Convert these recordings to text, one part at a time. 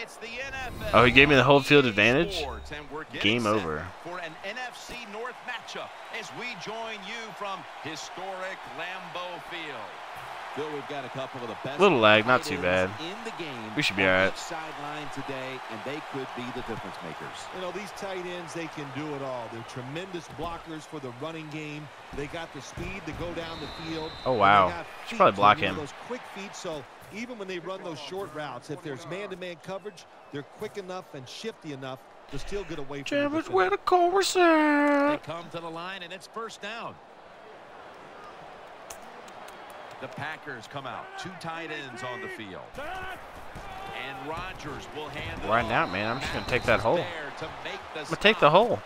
It's the NFL. Oh, he gave me the whole field advantage? Sports, and we're getting Game over. For an NFC North matchup as we join you from historic Lambeau Field. Phil, we've got a couple of the best Little lag, not too bad. In the game, We should be all right. sideline today, and they could be the difference makers. You know, these tight ends, they can do it all. They're tremendous blockers for the running game. They got the speed to go down the field. Oh, wow. Should probably block him. Those quick feet, so even when they run those short routes, if there's man-to-man coverage, they're quick enough and shifty enough to still get away from the Jabbers where the chorus They come to the line, and it's first down. The Packers come out. Two tight ends on the field. And Rodgers will hand Right now, man, I'm just gonna take that hole. There to make the I'm gonna take the hole.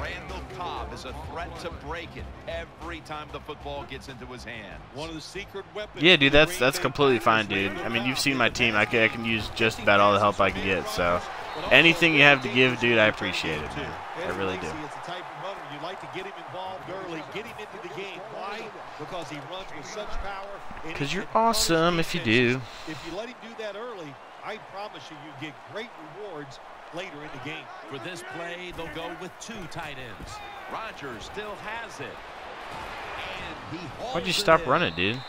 Randall Cobb is a threat to break it every time the football gets into his hands. One of the secret weapons Yeah, dude, that's that's completely fine, dude. I mean, you've seen my team. I can, I can use just about all the help I can get. So, Rodgers, but also anything you have to give, dude, I appreciate it, too. man. I really do. Lacy the type of runner you like to get him involved early, get him into the game. Why? Because he runs with such power. and he 'Cause you're awesome if you do. If you let him do that early, I promise you, you get great rewards later in the game. For this play, they'll go with two tight ends. Rodgers still has it. And he Why'd you hauls it stop running, dude?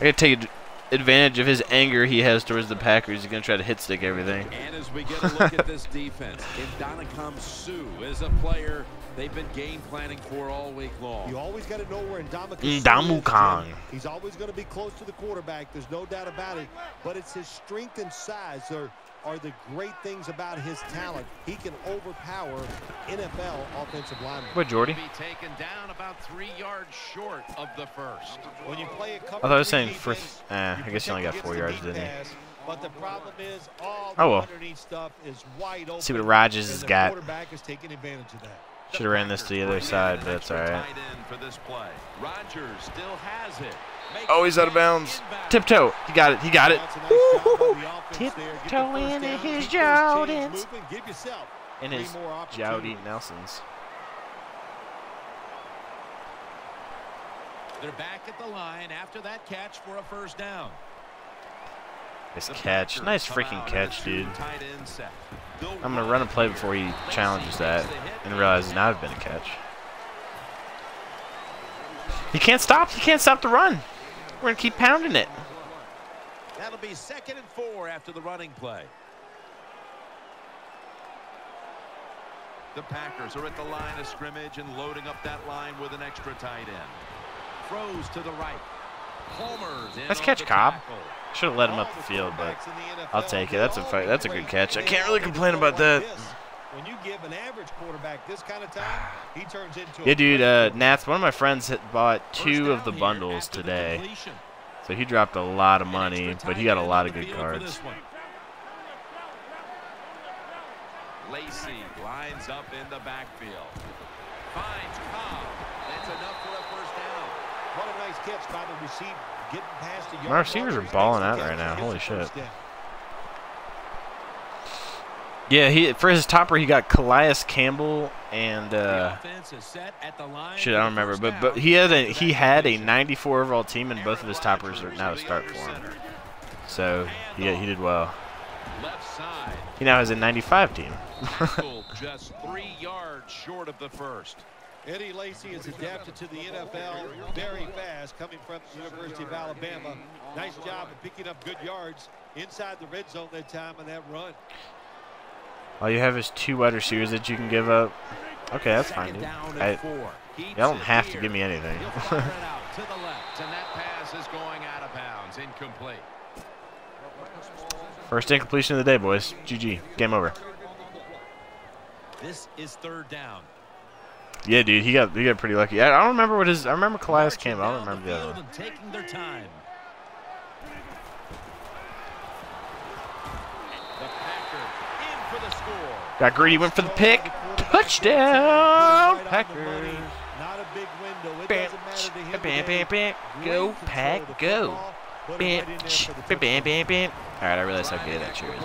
I gotta take advantage of his anger he has towards the Packers. He's gonna try to hit stick everything. And as we get a look at this defense, Ndamukong Suh is a player they've been game planning for all week long. You always got to know where Ndamukong Ndamukong. He's always going to be close to the quarterback. There's no doubt about it. But it's his strength and size are, are the great things about his talent. He can overpower NFL offensive linemen. What, Jordy? Be taken down about three yards short of the first. When you play a cover I thought I was saying for. eh, you I guess he only got four yards, the didn't he? But the problem is all Oh, the well. underneath stuff is wide open. See what Rodgers and has got. is taking advantage of that. Should have ran this to the other side, but that's all right. Tight end for this play. Rodgers still has it. Makes Oh, he's out of bounds. Tiptoe. He got it. He got it. That's a nice job by the offense there. Get the Tiptoe first into his keep those Jordans. moving, Give yourself And his more Jowdy opportunities. Nelsons. They're back at the line after that catch for a first down. Nice catch. Nice freaking out in a catch, dude. two-tight end set. They'll I'm gonna run run a play before he challenges that and realizes now I've been a catch. He can't stop. He can't stop the run. We're gonna keep pounding it. That'll be second and four after the running play. The Packers are at the line of scrimmage and loading up that line with an extra tight end. Throws to the right. Palmer's in Let's catch Cobb. Should have let him up the field, but quarterbacks in the I'll take it. That's a fight. That's a good catch. I can't really complain about that. This. When you give an average quarterback this kind of time, he turns into Yeah, a dude. great Uh, quarterback. Nats. One of my friends had bought two of the bundles after the today, so he dropped a lot of money, but he got a lot of good cards. this one. Lacy lines up in the backfield. Finds Cobb. That's enough for a first down. What a nice catch by the receiver. Getting past the My receivers are balling out right now. Holy the shit. First down. Yeah, he for his topper he got Calais Campbell and The uh, offense is set at the line shit I don't remember, but but he had a he had a 94 overall team and both of his toppers are now a start under for him. So he he did well. He now has a 95 team. Just three yards short of the first. Eddie Lacy is adapted to the NFL very fast, coming from the University of Alabama. Nice job of picking up good yards inside the red zone that time on that run. All you have is two wide receivers that you can give up. Okay, that's fine, dude. I, y'all don't have to give me anything. He'll fire it out to the left, and that pass is going out of bounds, incomplete. First incompletion of the day, boys. GG. Game over. This is third down. Yeah, dude, he got he got pretty lucky. I, I don't remember what his. I remember Calais came. I don't remember the other one. Got greedy, went for the pick. Touchdown, Packers. Bam, bam, bam, bam. Go, Pack, go. Bam, bam, bam, bam. All right, I realize how good that cheer is.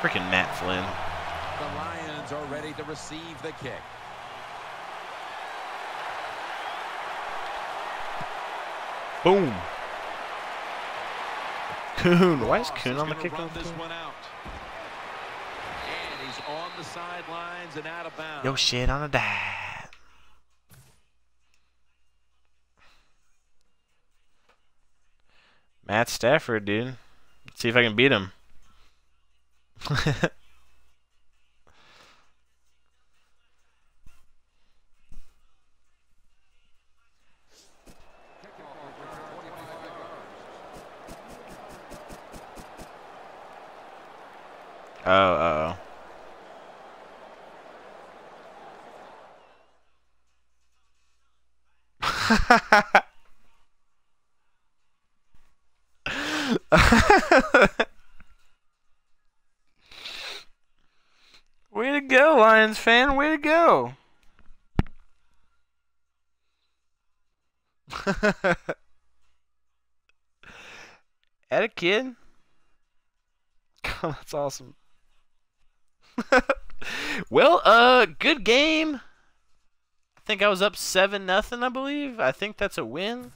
Freaking Matt Flynn. The Lions are ready to receive the kick. Boom. Kuhn. Why is Kuhn on the kick? this one out. And he's on the sidelines and out of bounds. Yo, shit on a dad. Matt Stafford, dude. Let's see if I can beat him. oh, uh oh. Way to go, Lions fan. Way to go. At a kid? That's awesome. well, uh, good game. I think I was up seven nothing. I believe. I think that's a win.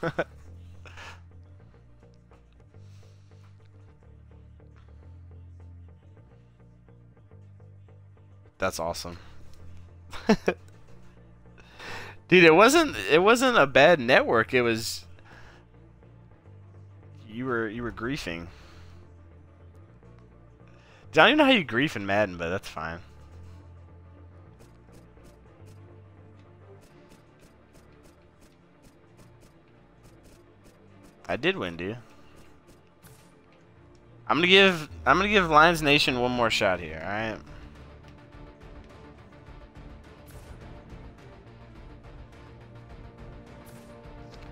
that's awesome. Dude, it wasn't it wasn't a bad network. It was you were you were griefing. I don't even know how you grief in Madden, but that's fine. I did win, dude. I'm gonna give I'm gonna give Lions Nation one more shot here, alright?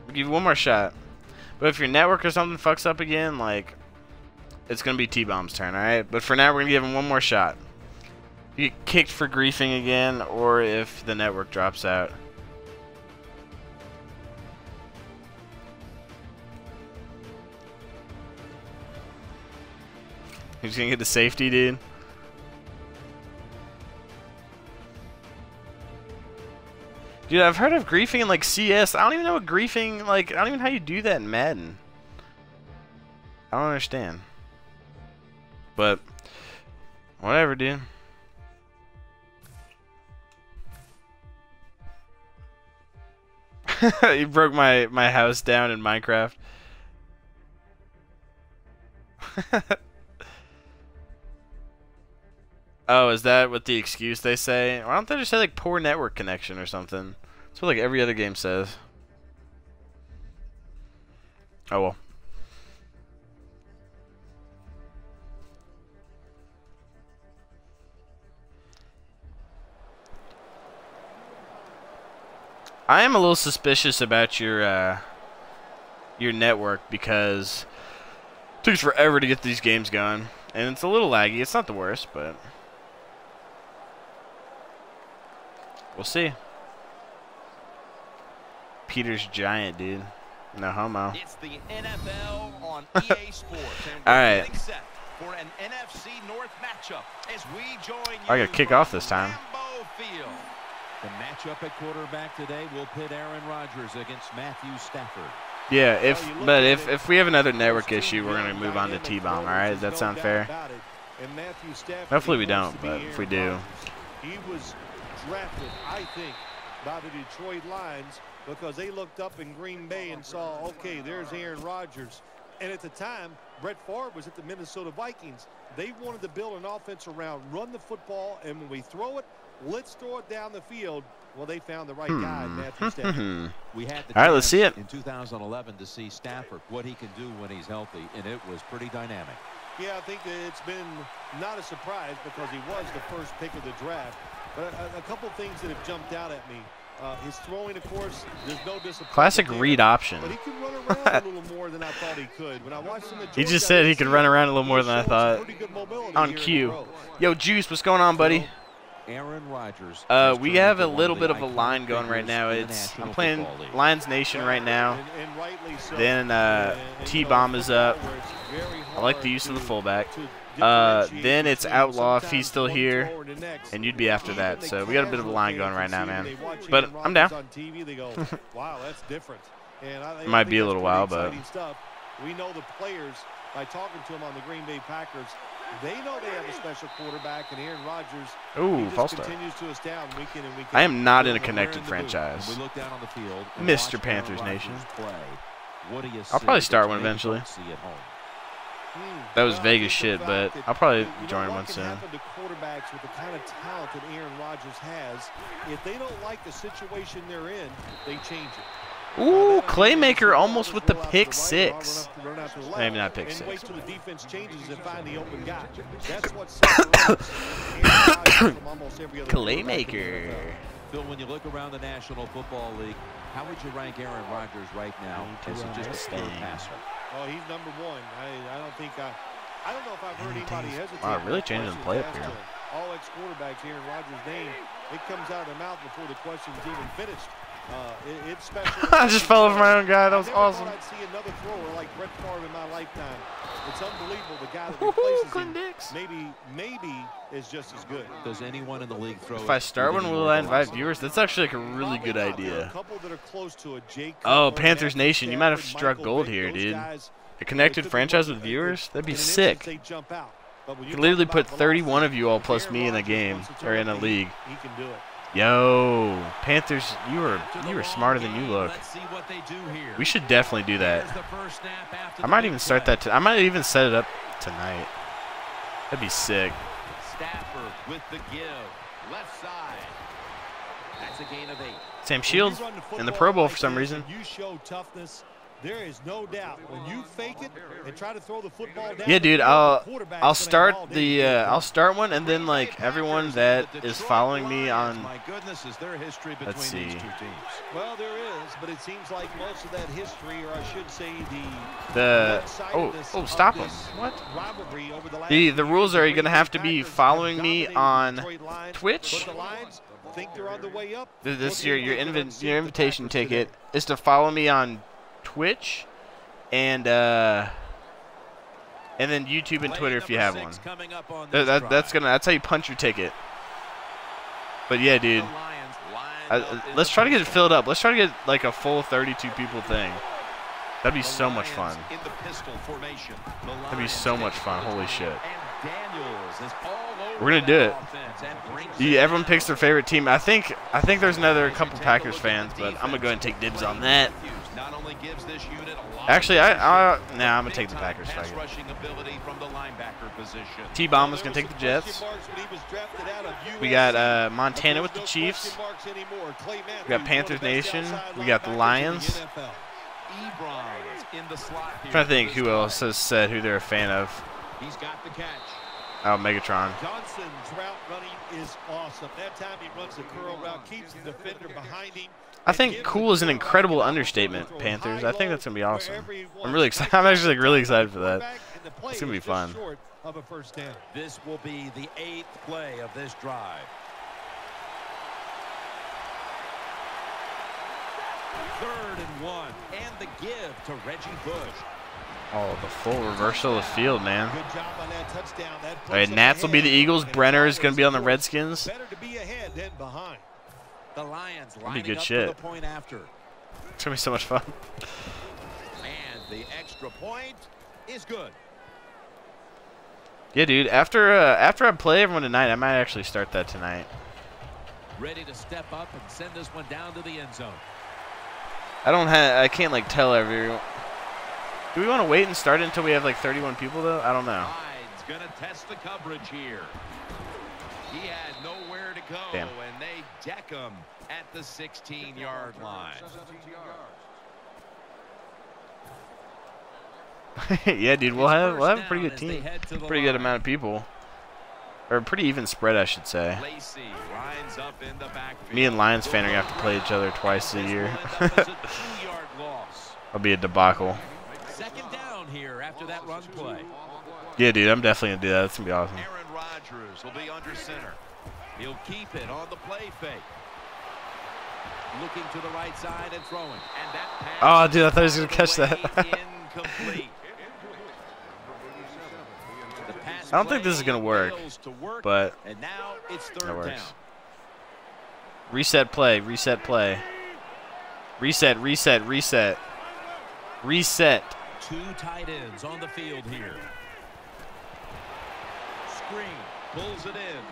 Give you one more shot. But if your network or something fucks up again, like it's gonna be T-Bomb's turn, alright? But for now we're gonna give him one more shot. You get kicked for griefing again, or if the network drops out. He's gonna get the safety, dude. Dude, I've heard of griefing in like CS. I don't even know what griefing like. I don't even know how you do that in Madden. I don't understand. But whatever, dude. you broke my my house down in Minecraft. oh, is that what the excuse they say? Why don't they just say like poor network connection or something? That's what like every other game says. Oh well. I am a little suspicious about your uh, your network because it takes forever to get these games going, and it's a little laggy. It's not the worst, but we'll see. Peter's giant, dude. No homo. It's the NFL on EA Sports. All right. getting set for an NFC North matchup as we join I gotta kick off this time. Lambeau Field. The matchup at quarterback today will pit Aaron Rodgers against Matthew Stafford. Yeah, if Well, you look but if if we have another network issue, we're gonna move on to T-bomb. All right, does that sound fair? about it. And Matthew Stafford, Hopefully we don't, but if we do- He was drafted, I think, by the Detroit Lions because they looked up in Green Bay and saw, okay, there's Aaron Rodgers. And at the time, Brett Favre was at the Minnesota Vikings. They wanted to build an offense around run the football, and when we throw it, let's throw it down the field. Well, they found the right guy, Matthew Stafford. Hmm. We had the All right, let's see it. in 2011 to see Stafford, what he can do when he's healthy, and it was pretty dynamic. Yeah, I think it's been not a surprise because he was the first pick of the draft. But a, a couple things that have jumped out at me. Uh, his throwing, of course, there's no disappointment Classic there, read option. But he can run around a little more than I thought he could. When I watched him at He just said he could could run around a little more than I thought. pretty good mobility On cue. Yo, Juice, what's going on, buddy? Aaron Rodgers. Uh, we have a little bit of a line going right now. It's I'm playing Lions Nation right now. And, and rightly so. Then, uh, know, T-bomb is up. football where it's very I like the use of the fullback. Uh, then it's Outlaw if he's still here, and the next. and you'd be after that. So we got a bit of a line going right now, man. But I'm down. Rodgers On TV, they go, wow, that's different. And I, I Might be a little while, but- We know the players by talking to them on the Green Bay Packers. They know they have a special quarterback, and Aaron Rodgers. Ooh, false continues to astound week in and week I am not in a connected in the booth and franchise. We look down on the field Mr. Panthers Nation. Play. What do you I'll probably start one eventually. see at home? Hmm. That was Vegas shit, but I'll probably know join one soon. to quarterbacks with the kind of talent that Aaron Rodgers has, if they don't like the situation they're in, they change it. Ooh, Claymaker almost with the pick six. Maybe not pick six. till the defense changes and find the open guy. That's what separates Aaron Rodgers from almost every other quarterback in the Claymaker. NFL. Phil, when you look around the National Football League, how would you rank Aaron Rodgers right now as a- just a pure passer? Oh, he's number one. I, I don't think I. I don't know if I've heard anybody hesitate. Wow, really that changing the question's play up here. All ex-quarterbacks, Aaron Rodgers' name, it comes out of their mouth before the question's even finished. Uh, it, it's special. I just fell over my own guy. That was I awesome. Thought I'd see another thrower like Brett Favre in my lifetime. It's unbelievable. The guy that replaces Clinton him Dix. maybe, maybe is just as good. Does anyone in the league throw If it I start one, will I invite viewers? That's actually like a really good not. There are a idea. couple that are close to a Jay Oh, Panthers Nation, you might have struck gold here, dude. A connected franchise with viewers? That'd be sick. instance, they jump out. But when you Could literally put 31 of you all plus me in a game or in a league. He can do it. Yo, Panthers, you the you are long smarter than you look. Let's see what they do here. We should definitely do that. Here's the first snap after I might even start that. To, I might even set it up tonight. That'd be sick. Stafford with the give. Left side. That's a gain of eight. Sam Shields in the Pro Bowl for some reason. You show toughness. There is no doubt when you fake it and try to throw the football down. Yeah, dude. I'll I'll start have all day the uh, I'll start one, and then like everyone and that the is Detroit following me on. My goodness, is there history between Let's these see. two teams? Well, there is, but it seems like most of that history, or I should say, the The oh one-sidedness oh stop him. What? the The few the years, rules are you're gonna have to be following me on Twitch. But the Lions think they're on the way up. This Look your at your invi- your invitation ticket is to follow me on Twitch and uh and then YouTube and Twitter if you have one. That, that, that's gonna that's how you punch your ticket. But yeah, dude. I, let's try to get it filled up. Let's try to get like a full 32 people thing. That'd be so much fun. That'd be so much fun. Holy shit. We're gonna do it. everyone picks their favorite team. I think I think there's another couple Packers fans, but I'm gonna go ahead and take dibs on that. Actually, I, I nah, I'm gonna take the Packers. pass Fuck it. rushing ability from the linebacker position. T Bomb is gonna take the Jets. question marks when he was drafted out of We got uh, Montana with the Chiefs. question marks anymore. Clay We got Matthews, one of Panthers Nation. We got the Lions. NFL. Ebrons in the slot here. trying to think who else has said who they're a fan of. He's got the catch. Oh, Megatron. Johnson's route running is awesome. That time he runs the curl route, keeps the defender behind him. I think cool is an incredible understatement, opportunity to throw Panthers. I think that's gonna be awesome. I'm really excited. I'm actually like really excited for that. Quarterback, and the play It's gonna be fun. of a first down. This will be the eighth play of this drive. Third and one, and the give to Reggie Bush. Oh, the full reversal of the field, man. Good that All right, Nats will be the Eagles. Brenner is going to be on the Redskins. Better to be ahead than behind. The be good shit. for the. It's going to be so much fun. And the extra point is good. Yeah, dude. After uh, after I play everyone tonight, I might actually start that tonight. Ready to step up and send this one down to the end zone. I don't have. I can't like tell everyone. Do we want to wait and start it until we have like 31 people though? I don't know. Hyde's going to test the coverage here. He had nowhere to go, Damn. and they deck him at the 16-yard line. yeah, dude. We'll have we'll have a pretty good team. Pretty good amount of people. Or a pretty even spread, I should say. Up in the. Me and Lions fan are gonna have to play each other twice a year. end up as a two-yard loss. That'll be a debacle. Second down here after that run play. Yeah, dude. I'm definitely gonna do that. That's gonna be awesome. Aaron Rodgers will be under center. He'll keep it on the play fake. Looking to the right side and throwing. And that pass Oh, dude, I thought he was gonna catch that. incomplete. The pass I don't think this is gonna work, to work, but and now it's third that works. down. Reset play, reset play. Reset, reset, reset. Reset. Two tight ends on the field here. Screen pulls it in.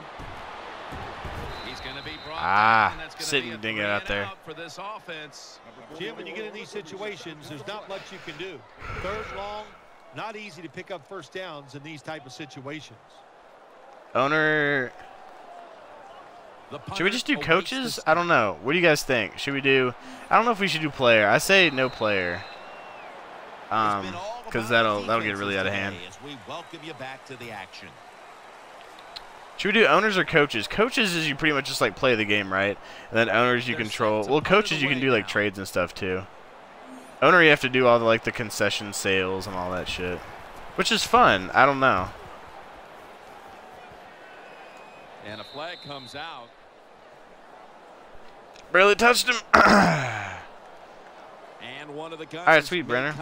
He's going to be brought Ah, down, that's sitting be a didn't get three out there. out For this offense. Jim, when you get in these situations, there's not much you can do. Third long, not easy to pick up first downs in these type of situations. Owner, should we just do coaches? I don't know. What do you guys think? Should we do? I don't know if we should do player. I say no player. Um, It's been all Um, because about that'll that'll get really out of hand. we welcome you back to the action. Should we do owners or coaches? Coaches is you pretty much just like play the game, right? And then owners you control. Well, coaches you can do like trades and stuff too. Owner you have to do all the like the concession sales and all that shit, which is fun. I don't know. And a flag comes out. Barely touched him. And one of the guns right, sweet, Brenner.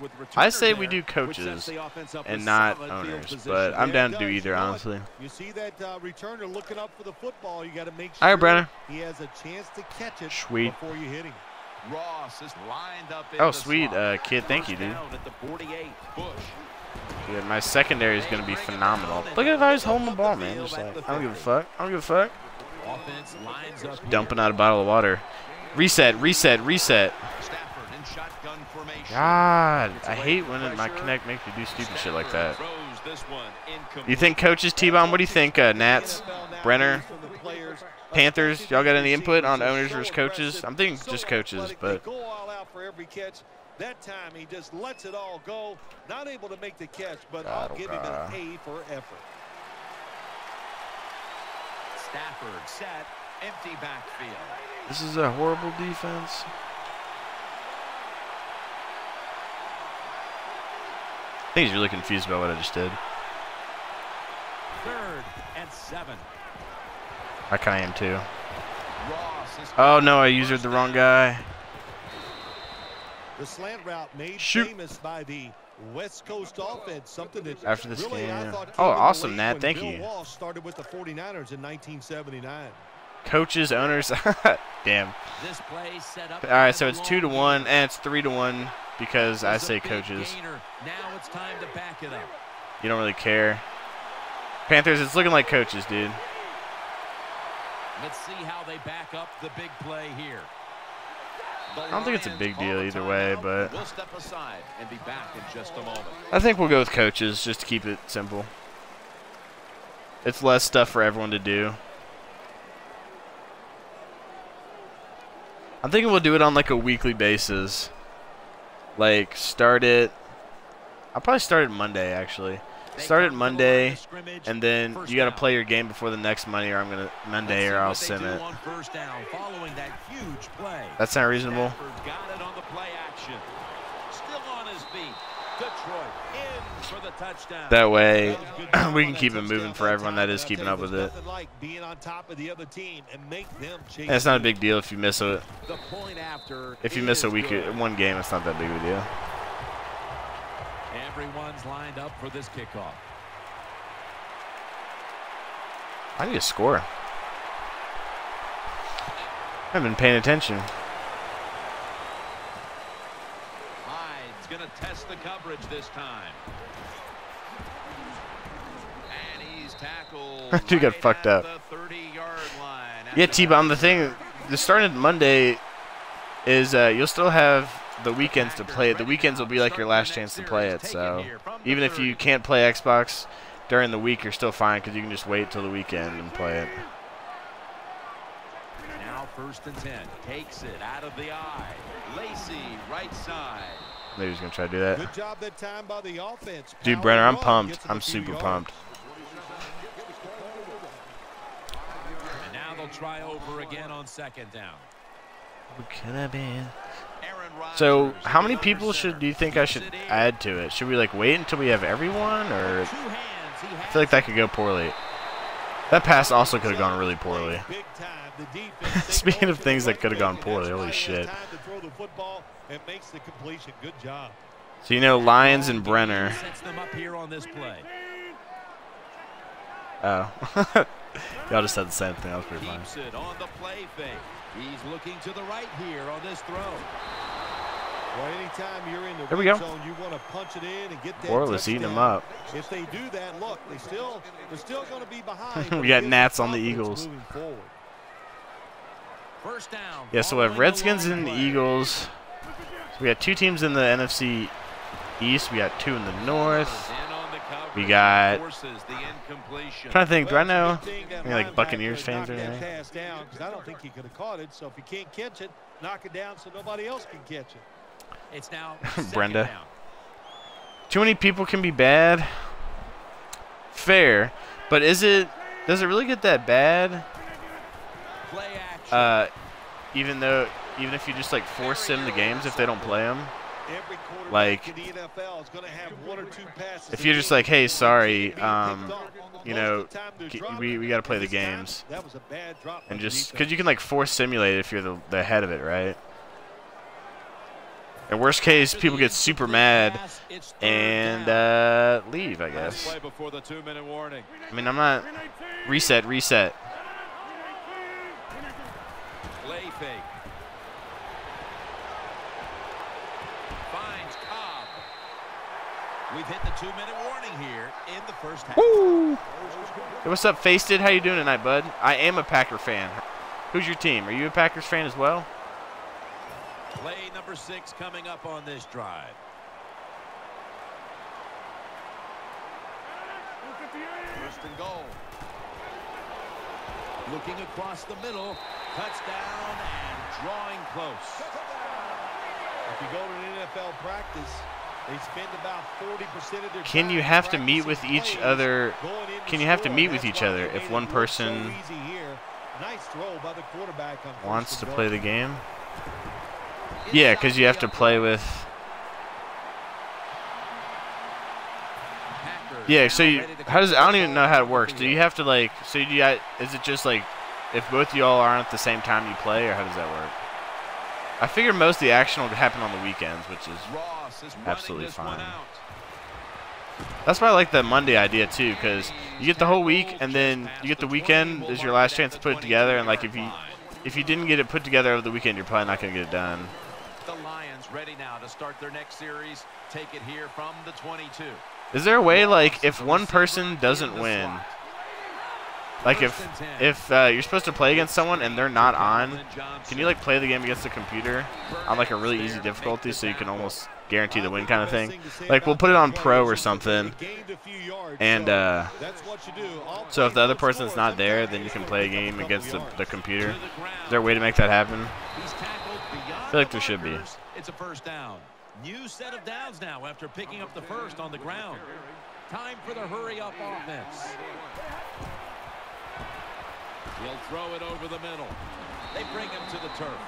with I returner say we do coaches sets the offense up and not owners, but I'm down to do either, You honestly. You see that uh, returner looking up for the football. You got to make sure right, Brenner. he has a chance to catch it Sweet. before you hit him. Ross is lined up in Oh, sweet, uh, kid. Thank you, dude. down at the 48. Bush. Dude, my secondary is gonna be phenomenal. Look at how he's holding the ball, man. Just like I don't give a fuck. I don't give a fuck. Offense lines up. Dumping out a bottle of water. Reset, reset, reset. Stafford in shotgun formation. God, I hate when my connect makes me do stupid shit like that. Throws this one incomplete. You think coaches T-Bomb? What do you think, uh, Nats, Brenner, From the players, Panthers? Y'all got any input on owners so versus coaches? I'm thinking just coaches, but they go all out for every catch. That time he just lets it all go. Not able to make the catch, but God, I'll oh give him an A for effort. Stafford set. Empty backfield. this is a horrible defense. Think he's really confused about what I just did. Third and seven. I kind of am too. Oh no, I used the wrong guy. The slant route made Shoot. famous by the West Coast offense, something that After this really, game, yeah. Oh, awesome, Nat, thank Bill you. Walsh started with the 49ers in 1979. Coaches, owners. Damn. This play set up. All right, so it's two to one, and it's three to one because I say coaches. gainer. Now it's time to back it up. You don't really care. Panthers, it's looking like coaches, dude. Let's see how they back up the big play here. I don't think it's a big deal either way, but We'll step aside and be back in just a moment. I think we'll go with coaches just to keep it simple. It's less stuff for everyone to do. I'm thinking we'll do it on like a weekly basis. Like start it. I'll probably start it Monday actually. Start it come to the line Monday, and then you got to play your game before the next Monday, or I'm gonna Monday, or I'll sim it. on first that huge. That sound reasonable? Stafford got it on the play action. Still on his feet. Detroit in for the touchdown. That way, That was good job we can keep it moving for everyone that is keeping up with it. nothing like being on top of the other team and make them chase And it's not a big deal if you miss a the point after if you miss a week one game. It's not that big of a deal. Everyone's lined up for this kickoff. I need to score. I haven't been paying attention. Hyde's going to test the coverage this time. Dude got right fucked up. The 30-yard line. Yeah, T-Bomb. The thing, the starting Monday is uh, you'll still have the weekends to play it. The weekends will be like your last chance to play it. So even if you can't play Xbox during the week, you're still fine because you can just wait till the weekend and play it. Now first and ten. Takes it out of the eye. Lacy, right side. Maybe he's gonna try to do that. Good job that time by the offense. Dude, Power Brenner, I'm pumped. I'm super pumped. And now they'll try over again on second down. Who can I be? So, how many people should do you think I should Keeps it in. add to it? Should we like wait until we have everyone, or Two hands. He I feel like that could go poorly. That pass also could have gone really poorly. Big time. The defense, they Speaking of things that could have gone poorly, holy shit. has time to throw and makes the completion. Good job. So you know Lions and Brenner. Sets them up here on this play. Oh. Y'all just said the same thing. That was pretty funny. Keeps it on the play fake. He's looking to the right here on this throw. Well, anytime you're in the There we go. zone, you want to punch it in and get that Bortles eating them up. If they do that, look, they still they're still going to be behind. We got gives Nats on the Eagles. First down. Yeah, so we have following the Redskins line and the. Eagles. So we got two teams in the NFC East. We got two in the North. In on the coverage, We got- forces the trying to think, do I know it's a good thing that any like Buccaneers fans or knocked that anything? pass I don't think he could have caught it. So if he can't catch it, knock it down so nobody else can catch it. It's now Brenda. down. Too many people can be bad. Fair, but is it? Does it really get that bad? Uh, even though, even if you just like force them the games if they don't play them. Like, in the NFL is going to have one or two passes. If you're just like, hey, sorry, can't be picked um, you know, of the time they're k- dropping, we- we gotta play the games. That was a bad drop. by And just because you can like force simulate if you're the, the head of it, right? In worst case, people get super mad and uh, leave, I guess. play before the two-minute warning. I mean, I'm not reset, reset. Play fake. Finds Cobb. We've hit the two-minute warning here in the first half. Woo! Hey, what's up, Fasted? How you doing tonight, bud? I am a Packer fan. Who's your team? Are you a Packers fan as well? Play number six coming up on this drive. First and goal. Looking across the middle. Cuts down and drawing close. If you go to an NFL practice, they spend about 40% of their Can you have to meet with each other? Can you have to meet with each other if one it look so person easy here. Nice throw by the quarterback on first wants to play the game? Yeah, because you have to play with. Yeah, so you, how does I don't even know how it works. Do you have to like so you got is it just like if both of y'all aren't at the same time you play or how does that work? I figure most of the action will happen on the weekends, which is Ross is Absolutely fine. that's why I like the Monday idea too because you get the whole week and then you get the weekend is your last chance to put it together and like if you if you didn't get it put together over the weekend you're probably not gonna get it done. The Lions ready now to start their next series. Take it here from the 22. Is there a way like if one person doesn't win, like if if uh, you're supposed to play against someone and they're not on, can you like play the game against the computer on like a really easy difficulty so you can almost guarantee the win kind of thing? Like we'll put it on pro or something, and uh, so if the other person's not there, then you can play a game against the, the computer. Is there a way to make that happen? He's tackled beyond I feel like there should be. It's a first down. New set of downs now after picking up the first on the ground. Time for the hurry up offense. He'll throw it over the middle. They bring him to the turf.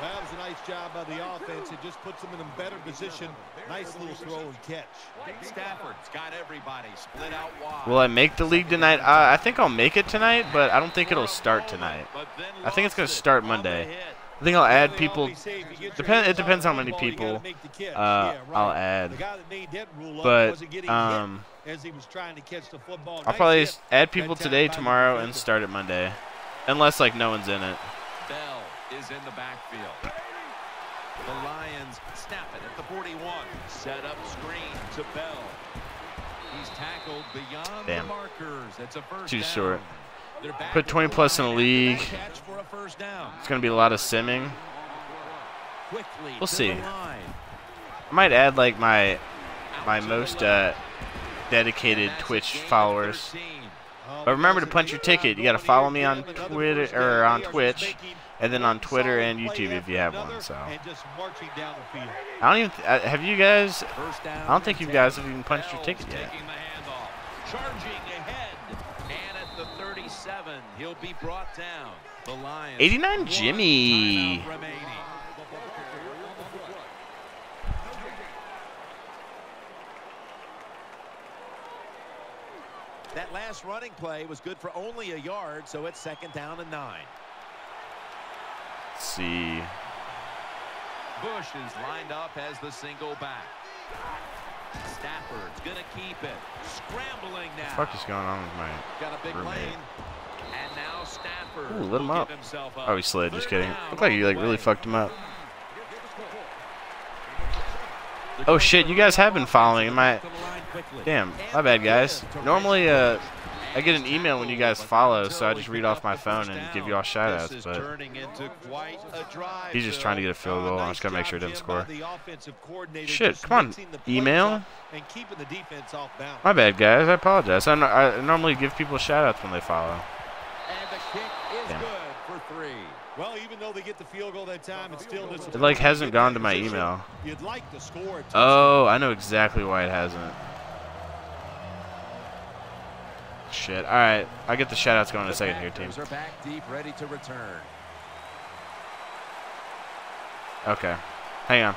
Well, that was a nice job by the offense. It just puts them in a better position. Nice little throw and catch. Stafford's got everybody split out wide. Will I make the league tonight? Uh, I think I'll make it tonight, but I don't think it'll start tonight. I think it's gonna start Monday. I think I'll add people. Depend. It depends how many people uh, I'll add. But um, I'll probably add people today, tomorrow, and start it Monday, unless like no one's in it. Bell is in the backfield. The Lions snap it at the 41. Set up screen to Bell. He's tackled beyond Damn. the markers. It's a first Too down. short. Put 20 plus in the league. It's gonna be a lot of simming. We'll see. I might add like my my most uh, dedicated Twitch followers. But remember to punch your ticket. You gotta follow me on Twitter or on Twitch, and then on Twitter and YouTube if you have one. So. I don't even uh, have you guys. I don't think you guys have even punched your ticket yet. He'll be brought down. The Lions. 89 Jimmy. That last running play was good for only a yard, so it's second down and nine. Let's see. Bush is lined up as the single back. Stafford's to keep it. Scrambling now. What the fuck is going on with my Got a big roommate? lane. Ooh, let him up. give himself up. Oh, he slid. Just kidding. Looked like you like really fucked him up. Oh shit, you guys have been following my. Damn, my bad, guys. Normally, uh, I get an email when you guys follow, so I just read off my phone and give you all shout outs, but turning into quite a drive, he's just trying to get a field goal. I'm just gonna make sure he doesn't score. Jim, by the offensive coordinator Shit, come on, mixing the plays email? up And keeping the defense off balance. my bad, guys. I apologize. I, I normally give people shout outs when they follow. And the kick is Damn. good for three. Well, even though they get the field goal that time, it's still It like hasn't gone to my email. You'd like to score. Oh, I know exactly why it hasn't. Shit. All right, I get the shoutouts going in a second here, team. Packers are back deep, ready to return. Okay, hang on.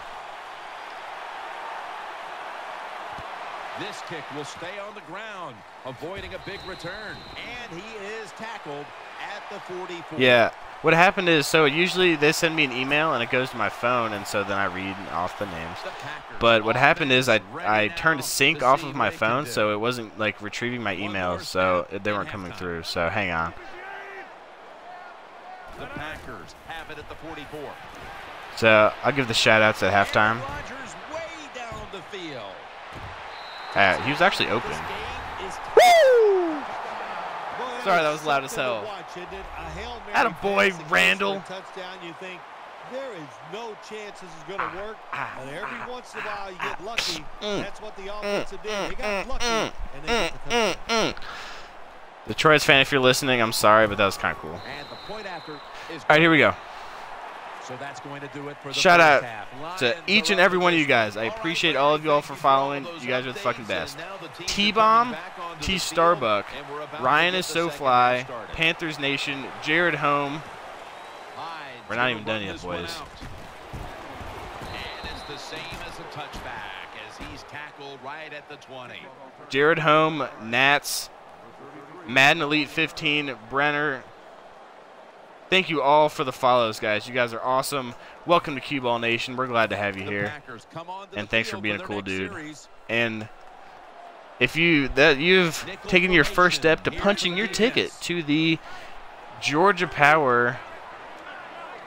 This kick will stay on the ground, avoiding a big return. And he is tackled at the 44. Yeah. What happened is, so usually they send me an email and it goes to my phone, and so then I read off the names. But what happened is I I turned sync off of my what they can phone, so it wasn't like retrieving my emails, so they weren't coming through. So hang on. The Packers have it at the 44. So I'll give the shout outs at halftime. Aaron Rodgers way down the field. Uh, he was actually open. This game is Well, Sorry, that was loud as hell. to watch, isn't? A Hail Mary Attaboy, pass that goes Randall. Touchdown, you think there is no chance this is going to work. ah, And every once in a while you get lucky. mm, That's what the offensive did. They got mm, lucky. mm, And they get the touchdown. Mm, mm. Detroit's fan, if you're listening, I'm sorry, but that was kind of cool. All And the point after is right, here we go. So that's going to do it for the Shout out half. to each and every one of you guys. I one. All right, appreciate all of you all for following. You guys are the fucking best. now the teams are T-Bomb, coming back onto T the Starbuck, field, and we're about to Ryan is so fly. Panthers Nation, Jared Home. We're not even done yet, boys. And it's the same as a touchback as he's tackled right at the 20. Jared Home, Nats, Madden Elite 15, Brenner. Thank you all for the follows, guys. You guys are awesome. Welcome to Cue Ball Nation. We're glad to have you here. Packers come onto And thanks for being a cool dude. And if you that you've taken your first step to punching your ticket to the Georgia Power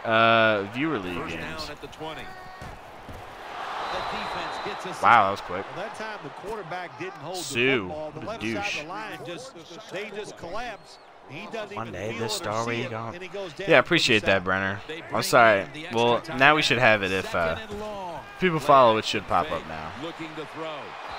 uh, Viewer League games. down at the 20. The defense gets us Wow, that was quick. Well, that time the quarterback didn't hold Sue, the football. The the left douche. side of the line just they just collapse. He One day this it or star see will it, gone. and he goes down Yeah, I appreciate that. Brenner. I'm sorry. Well, now we should have it if uh, Second and long. people follow. It should pop up now. Looking to throw.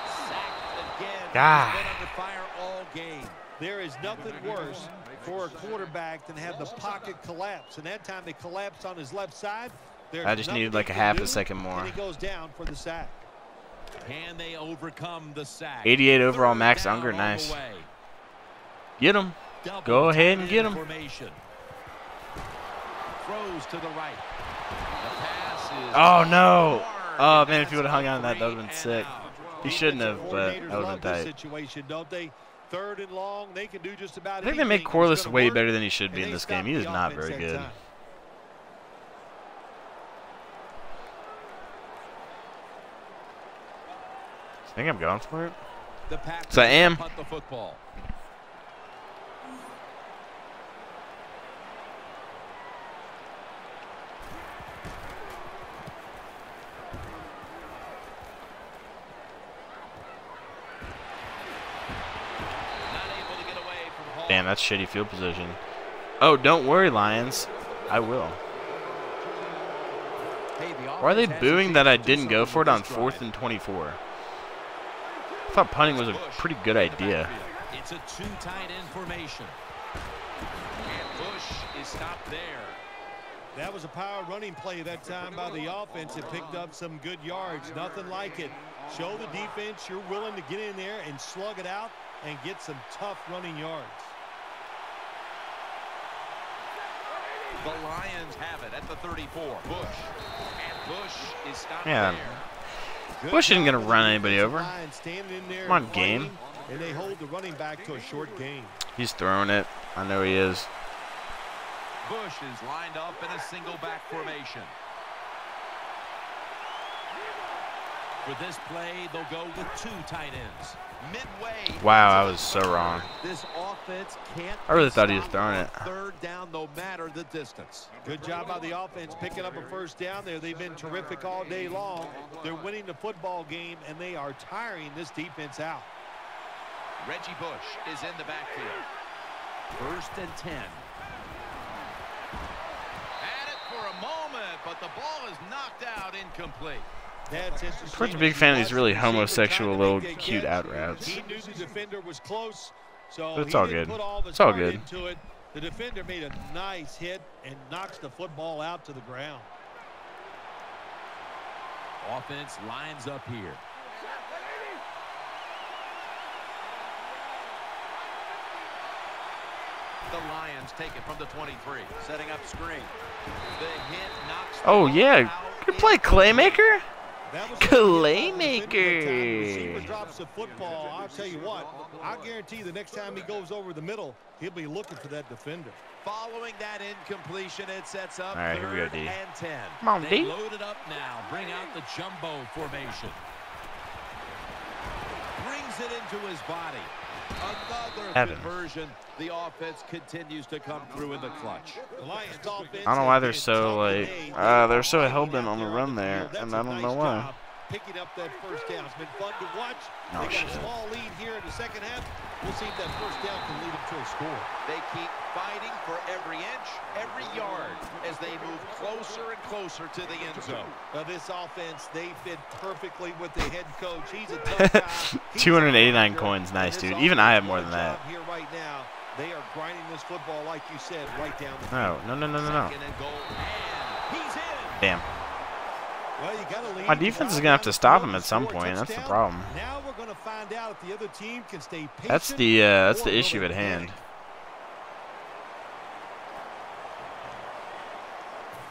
Sacked again. God. He's been under fire all game. There is nothing worse for a quarterback than have the pocket collapse. And that time they collapsed on his left side. There's I just needed like a half a second more. He goes down for the sack. Can they overcome the sack? 88 overall, Max Unger, nice. Get him. Go ahead and get him. Throws to the right. The pass is Oh no. Oh man, if you would have hung on that, that would have been sick. He shouldn't have, but that would have been tight. Situation, don't they? Third and long, they can do just about I think they make Corliss way better than he should be in this game. He is not very good. I think I'm going for it. So I am. punt the football. Not able to get away from Hall. Damn, that's shitty field position. Oh, don't worry, Lions. I will. Why are they offense has a booing that I didn't go for it on fourth and 24? I thought punting was a pretty good idea. It's a two tight end formation. And Bush is stopped there. That was a power running play that time by the offense. It picked up some good yards. Nothing like it. Show the defense you're willing to get in there and slug it out and get some tough running yards. The Lions have it at the 34. Bush. And Bush is stopped Yeah. there. Good Bush isn't gonna run anybody over. line standing in there Come on, game. And they hold the running back to a short game. He's throwing it. I know he is. Bush is lined up in a single back formation. For this play, they'll go with two tight ends. Midway. Wow, I was so wrong. This offense can't I really thought he was throwing it. Third down, no matter the distance. Good job by the offense picking up a first down there. They've been terrific all day long. They're winning the football game, and they are tiring this defense out. Reggie Bush is in the backfield. First and 10. Had it for a moment, but the ball is knocked out incomplete. That's interesting. Such a big fan of these really Watch the receiver homosexual little cute catch. out routes. The defender was close, so But it's all good. all It's all good. it. The defender made a nice hit and knocks the football out to the ground. Offense lines up here. The Lions take it from the 23, setting up screen. The hit knocks the Oh yeah, out good play, Claymaker. That was a good hit by the defender that time. The Claymaker. receiver drops the football. I'll tell you what, I guarantee the next time he goes over the middle, he'll be looking for that defender. Following that incompletion, it sets up All right, here we go, D. and 10. Come on, They D. load it up now. Bring out the jumbo formation. Brings it into his body. Another Heaven. conversion. The offense continues to come through in the clutch. The Lions offense I don't know why they're so tough like, uh, they're so hell bent on the run there, and I don't know why. Picking up that first down. It's been fun to watch. Oh, they got shit. a small lead here in the second half. We'll see if that first down can lead them to a score. They keep fighting for every inch, every yard as they move closer and closer to the end zone. Now this offense, they fit perfectly with the head coach. He's a tough guy. He's 289 coins, nice, dude. Even I have more than that. Here right now, they are grinding this football, like you said, right down the No, no, no, no, no, no. Second and goal, and he's in. Damn. Well, you gotta. My defense is gonna have to stop him at some point. That's the problem. Now we're gonna find out if the other team can stay patient. That's the uh, that's the issue at hand.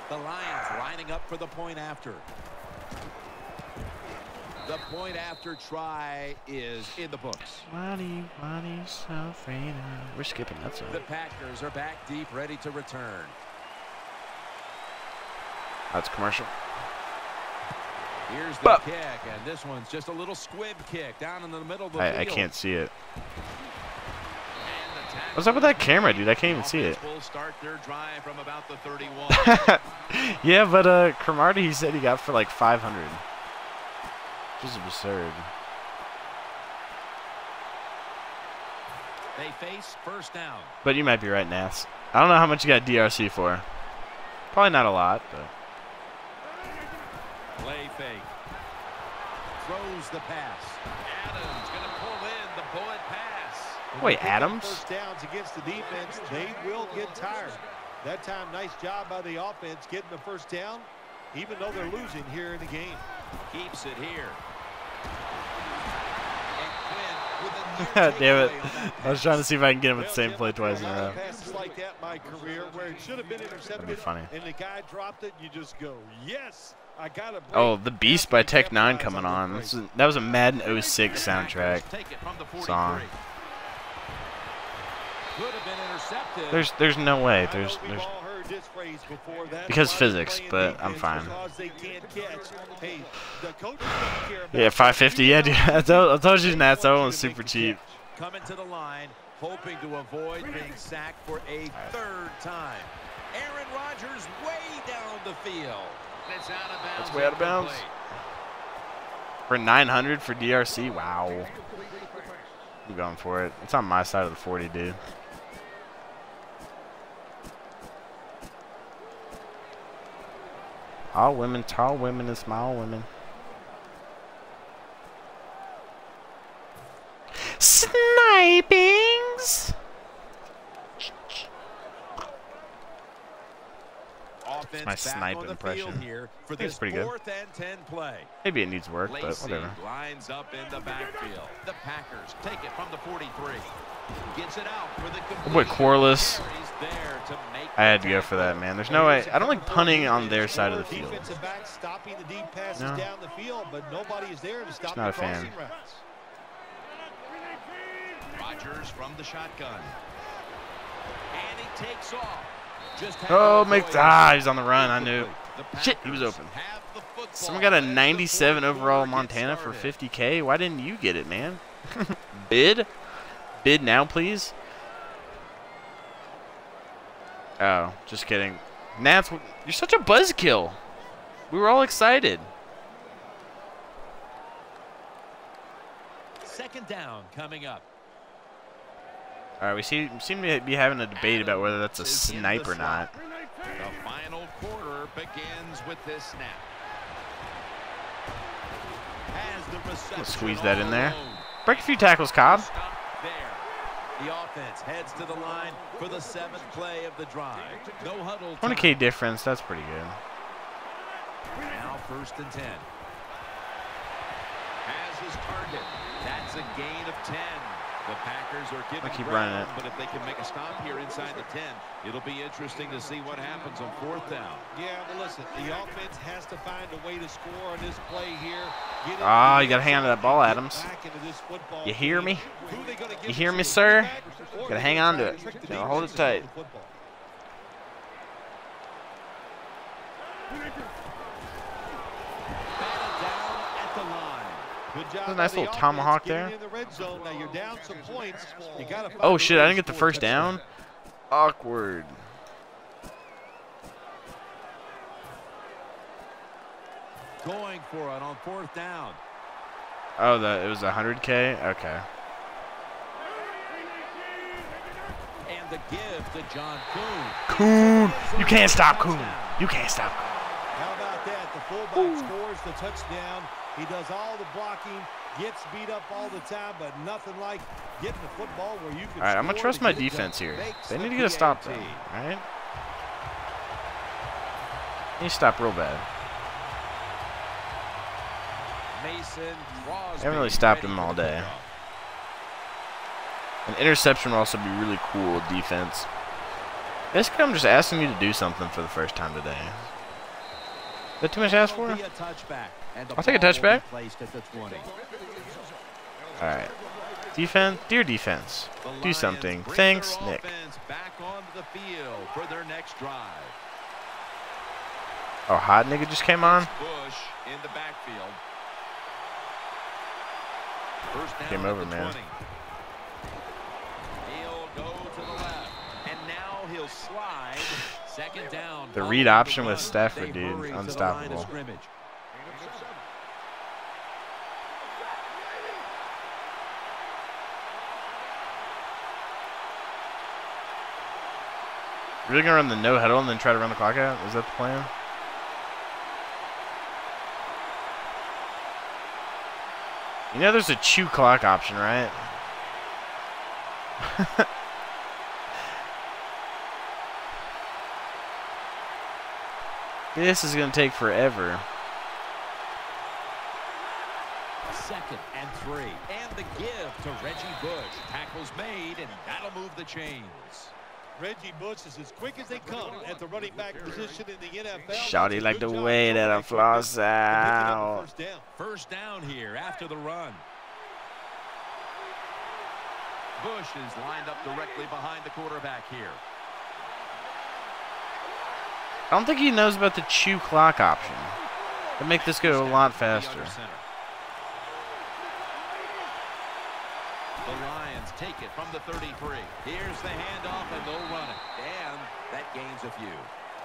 The Lions lining up for the point after. The point after try is in the books. Why do you, why do you so afraid of? We're skipping that song. The Packers are back deep, ready to return. That's commercial. Here's the kick, and this one's just a little squib kick down in the middle of the I, I can't see it. And the tackle What's up with that camera, dude? I can't even see it. Start their drive from about the 31. yeah, but uh, Cromartie, he said he got for like 500. Which is absurd. They face first down. But you might be right, Nats. I don't know how much you got DRC for. Probably not a lot, but Play fake. Throws the pass. Adams going to pull in the bullet pass. When Wait, they pick up Adams? First downs against the defense, they will get tired. That time, nice job by the offense getting the first down, even though they're losing here in the game. Keeps it here. And Quin with a near damn it. takeaway on that I was trying to see if I can get him with Well, the same play twice in a row. like that in my career where it should have been intercepted. funny. And the guy dropped it. You just go, yes, I got a. Oh, The Beast by Tech N9ne coming on. Is, that was a Madden 06 soundtrack. Packers Take it from the 43. song. Could have been intercepted. There's there's no way. There's there's all heard this phrase before. That's Because physics, but I'm fine. Because they can't catch. Hey, the coaches don't care about yeah 550. Yeah, dude. I told, I told you. That want one was super cheap. Coming to the line, hoping to avoid being sacked for a third time. Aaron Rodgers way down the field. It's out of bounds. That's way out of bounds. For 900 for DRC. Wow. I'm going for it. It's on my side of the 40, dude. All women, tall women, and small women. Snipings! Offense my snipe impression. here for think it's this pretty good. and 10 play. Maybe it needs work, but whatever. lines up in the backfield. The Packers take it from the 43. Gets it out for the Oh boy. Corliss. Carries there to make I had to go for that, man. There's no way. I don't like punting on their side of the field. Defensive backs stopping the deep passes No. down the field, but nobody is there to stop not the a fan. Rodgers from the shotgun. And he takes off. Oh, make ah, he's on the run. I knew. Shit, he was open. Have the football. Someone got a 97 overall Montana for 50k. Why didn't you get it, man? Bid? Bid now, please. Oh, just kidding. Nats, you're such a buzzkill. We were all excited. Second down coming up. All right, we see, seem to be having a debate about whether that's a Is snipe or not. The final quarter begins with this snap. Has the reception squeeze that in there. Break a few tackles, Cobb. There. The offense heads to the line for the seventh play of the drive. No huddle. time. 20k difference, that's pretty good. Now first and 10. Has his target. That's a gain of 10. The Packers are giving keep ground, running it. but if they can make a stop here inside the 10, it'll be interesting to see what happens on fourth down. Yeah, but listen, the offense has to find a way to score on this play here. Get Ah, the you gotta end hang on to that ball, Adams. back into this football You hear me? Who they gonna give You hear me, sir? quarterback, Gotta they hang on to it. trick the Gotta hold it tight. with the football? Batted down at the line. Good job a nice little tomahawk there. In the red zone. Now you're down some points. You gotta find Oh shit, I didn't get the first down. Awkward. Going for it on fourth down. Oh, the it was 100k. Okay. And the give to John Kuhn. Coon, you can't stop Kuhn. You can't stop. Kuhn. How about that? The fullback scores the touchdown. He does all the blocking, gets beat up all the time, but nothing like getting the football where you can. All right, I'm gonna trust my get it done. defense here. They need to get a stop though. All right. They need to stop real bad. Mason Crosby. Haven't really stopped him all day. An interception would also be really cool defense. Basically, I'm just asking you to do something for the first time today. That too much to ask for? Will be a touchback, and the I'll take a ball will be touchback. Placed at the 20. All right. Defense, dear defense, do something. Thanks, Nick. offense back onto the field for their next drive. Oh, hot nigga just came on. Bush in the backfield. First down Game over, man. He'll go to the left, and now he'll slide. Second down. The read option with. Stafford, dude, hurry to the line of unstoppable. Really gonna run the no huddle and then try to run the clock out? Is that the plan? You know there's a chew clock option, right? this is gonna take forever. Second and three. And the give to Reggie Bush. Tackles made, and that'll move the chains. Reggie Bush is as quick as they come at the running back position in the NFL. Shawty That's a like the way that I quickness floss and picking up the out. first down. First down here after the run. Bush is lined up directly behind the quarterback here. I don't think he knows about the chew clock option. It'd make this go a lot faster. The Lions take it from the 33. Here's the handoff, and they'll run it. And that gains a few.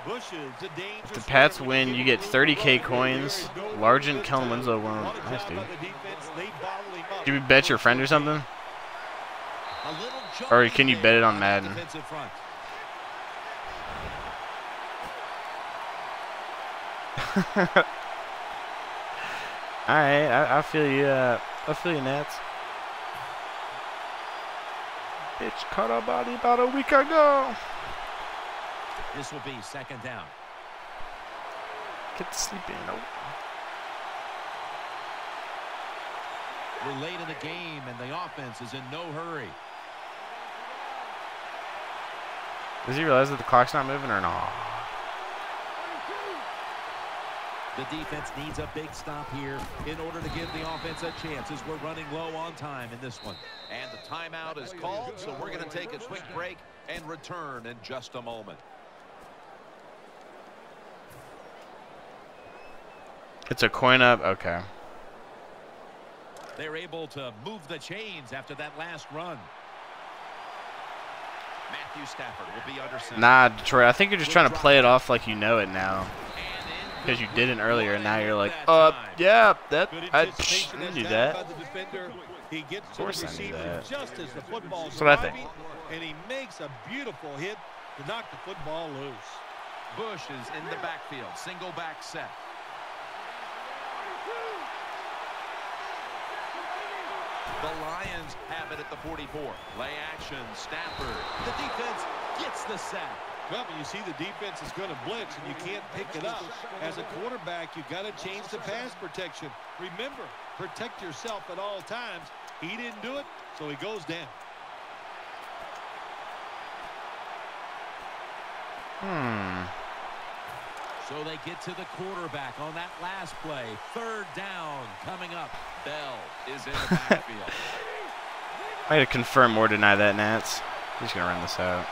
Bush is a dangerous If the Pats win, you you get him room to 30k coins. You. Largent Kellen. Winslow. What Nice, dude. Do the defense. They bottle him up. Did we bet your friend or something? Or can you bet it on Madden? Defensive front. All right, I, I feel you. Uh, I feel you, Nats. Bitch caught a body about a week ago. This will be second down. Get to sleep in. Oh. We're late in the game, and the offense is in no hurry. Does he realize that the clock's not moving or not? The defense needs a big stop here in order to give the offense a chance as we're running low on time in this one. And the timeout is called, so we're going to take a quick break and return in just a moment. It's a coin up. Okay. They're able to move the chains after that last run. Matthew Stafford will be under center. Nah, Detroit. I think you're just trying to play it off like you know it now. Because you didn't earlier, and now you're like, uh, yeah, that I, anticipation psh, I as knew by that. the defender. He gets Of to course the I knew receiver that. just as the football's That's what I think. arriving, and he makes a beautiful hit to knock the football loose. Bush is in the backfield. Single back set. The Lions have it at the 44. Play action. Stafford. The defense gets the sack. Well, when you see the defense is going to blitz and you can't pick it up, as a quarterback, you've got to change the pass protection. Remember, protect yourself at all times. He didn't do it, so he goes down. Hmm. So they get to the quarterback on that last play. Third down coming up. Bell is in the backfield. I gotta confirm or deny that, Nats. He's gonna run this out.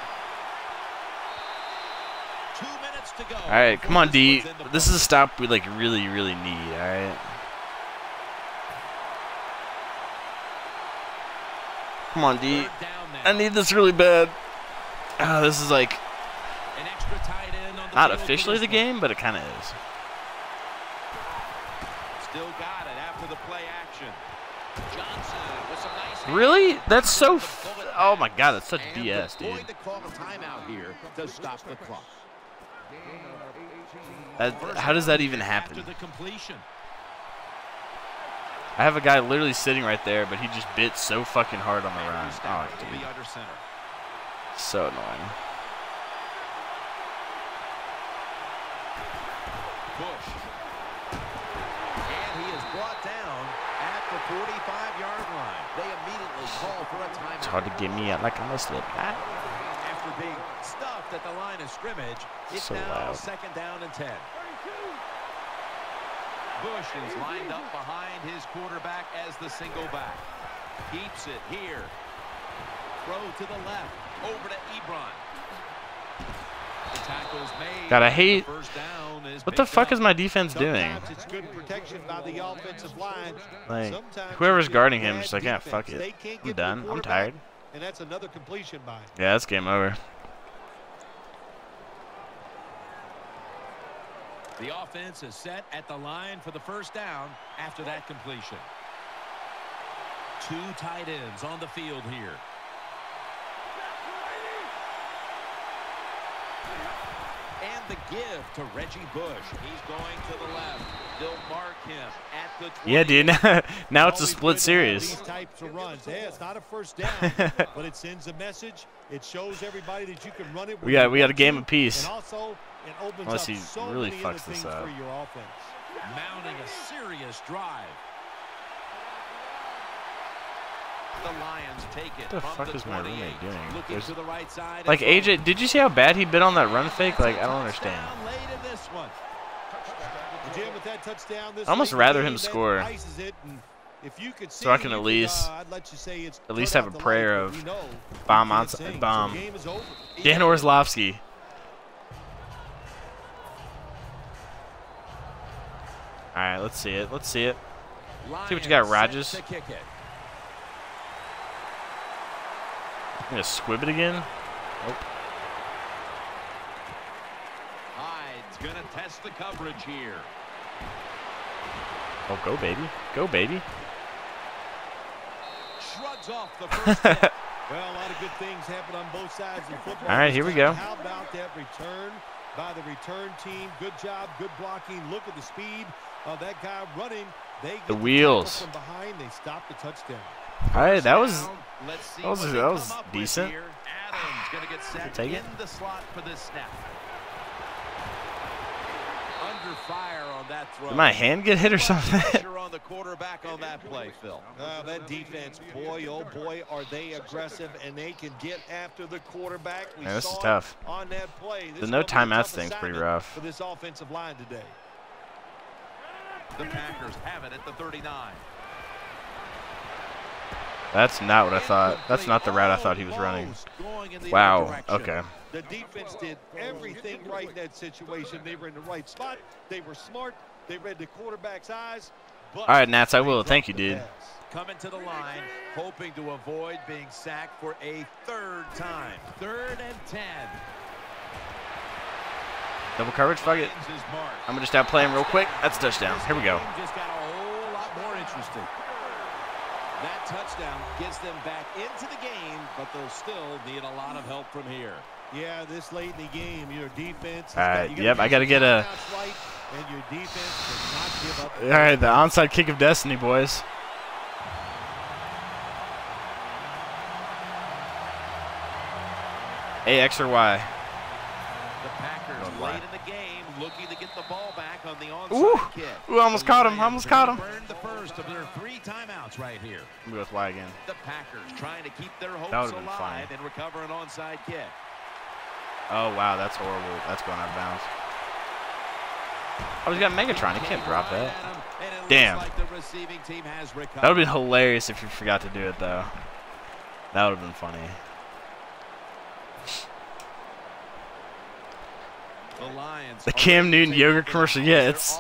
Two minutes to go. All right, come on, D. one's in the This is a stop we like really, really need. All right. Come on, D. Third down now. I need this really bad. Ah, this is like An extra tight end on the not officially the game, but it kind of is. Still got it after the play action. Johnson with some nice Really? That's so. Oh my God, that's such BS, dude. That, how does that even happen? After the completion. I have a guy literally sitting right there, but he just bit so fucking hard on the run. Oh, dude, be under center. so annoying. Bush. And he is brought down at the 45-yard line. They immediately call for a timeout. It's hard to get me out like I'm a slip. After being stuffed at the line of scrimmage, it's So now loud. second down and 10. Bush is lined up behind his quarterback as the single back. Keeps it here. Throw to the left. Over to Ebron. The tackle's made. God, I hate- The first down is What the fuck is my defense doing? Sometimes it's good protection by the offensive line. Like, whoever's guarding him is just like, yeah, fuck it. I'm get to the done. I'm tired. And that's another completion by him. Yeah, that's game over. The offense is set at the line for the first down after that completion. Two tight ends on the field here. The give to Reggie Bush. He's going to the left. They'll mark him at the 20. Yeah, dude. now it's a split good to have series. These types of runs. Yeah, it's not a first down, but it sends a message. It shows everybody that you can run it. We got we got a game to, apiece. And also, it opens Unless he so really fucks this up. for your offense. Mounting a serious drive. The Lions take it What the fuck the is my roommate doing? There's- to the right side. Like and AJ, did you see how bad he bit on that run fake? Like I don't understand. Late in this one. Jim, with that touchdown this I'd almost rather him score. ices it, and if you could So I can at least- uh, I'd let you say it's at least have a prayer of bomb on can't so bomb. the game is over. Dan Orlovsky. All right, let's see it. Let's see it. See what you got, Lions set Rodgers. to kick it. You gonna squib it again? Nope. Hyde's going to test the coverage here. Oh, go baby, go baby. Shrugs off the first. Well, a lot of good things happen on both sides of football. All right, here we go. How about that return by the return team? Good job, good blocking. Look at the speed of that guy running. They get The wheels. from behind. They stop the touchdown. All right, that was Down. Let's see that was- that was come up with decent. Adams going to get set take in it. the slot for this snap. Under fire on that throw. did my hand get hit or something? On the quarterback on that play, Phil. Uh, that defense, boy, oh boy, are they aggressive, and they can get after the quarterback. We Yeah, this is tough. On that play. This The no gonna timeouts thing's pretty rough. For this offensive line today. The Packers have it at the 39. That's not what I thought. That's not the route I thought he was running. Almost going in the Wow. Okay. The defense did everything right in that situation. They were in the right spot. They were smart. They read the quarterback's eyes. All right, Nats, I will. Thank you, dude. Coming to the line, hoping to avoid being sacked for a third time. Third and 10. Double coverage, fuck it. Finds his mark. I'm gonna just outplay him real quick. That's a touchdown. Here we go. That touchdown gets them back into the game, but they'll still need a lot of help from here. Yeah, this late in the game, your defense. has All got- right, you gotta yep, I gotta get a- Right, and your defense does not give up. All right, the onside kick of destiny, boys. A X or Y. The Packers late in the game looking to get the ball back on the onside kick. Ooh, almost caught him, almost caught him. The first of their three timeouts right here. I'm gonna go with Y again. The Packers trying to keep their hopes alive and recover an onside kick. Oh wow, that's horrible. That's going out of bounds. Oh, he's got Megatron. He can't drop that. And it looks Damn. like the receiving team has recovered. That would have been hilarious if you forgot to do it though. That would have been funny. The Lions The are Cam Newton yogurt commercial. Yeah, it's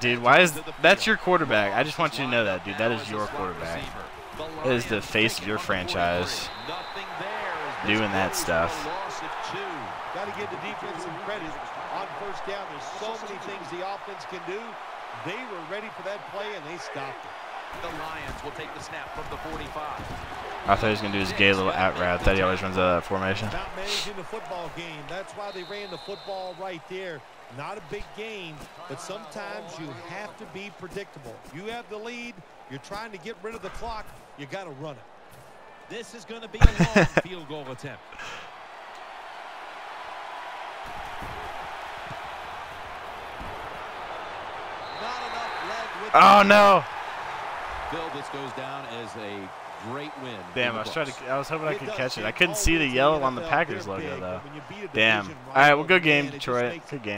dude. Why is that's your quarterback? I just want you to know that, dude. That is your now as a slot quarterback. That is the face of your franchise. 43. Nothing there as Doing that stuff. for a loss of two. Got to give the defense some credit. On first down, there's so many things the offense can do. They were ready for that play, and they stopped it. The Lions will take the snap from the 45. I thought he was gonna do his gay little out route that he always runs out of that formation. Not managing the football game. That's why they ran the football right there. Not a big game, but sometimes you have to be predictable. You have the lead. You're trying to get rid of the clock. You got to run it. This is going to be a long field goal attempt. Not enough leg with Oh no! Bill, this goes down as a great win. Damn, I was trying to. I was hoping I could catch it. I couldn't see the yellow on the Packers logo though. but when you beat a Damn. All right, well, rival, good game, man, it just Detroit. Good game.